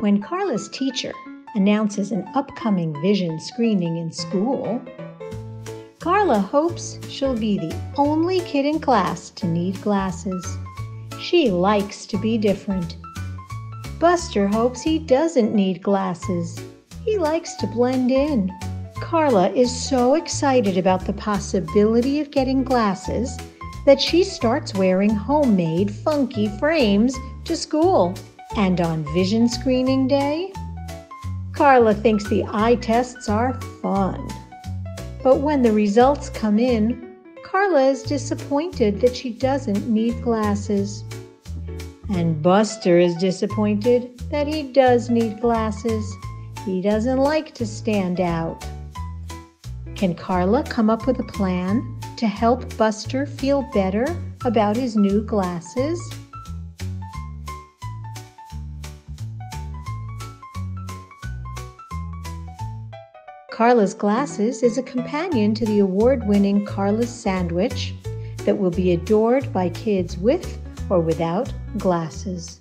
When Carla's teacher announces an upcoming vision screening in school, Carla hopes she'll be the only kid in class to need glasses. She likes to be different. Buster hopes he doesn't need glasses. He likes to blend in. Carla is so excited about the possibility of getting glasses that she starts wearing homemade funky frames to school. And on vision screening day, Carla thinks the eye tests are fun. But when the results come in, Carla is disappointed that she doesn't need glasses. And Buster is disappointed that he does need glasses. He doesn't like to stand out. Can Carla come up with a plan to help Buster feel better about his new glasses? Carla's Glasses is a companion to the award winning Carla's Sandwich that will be adored by kids with or without glasses.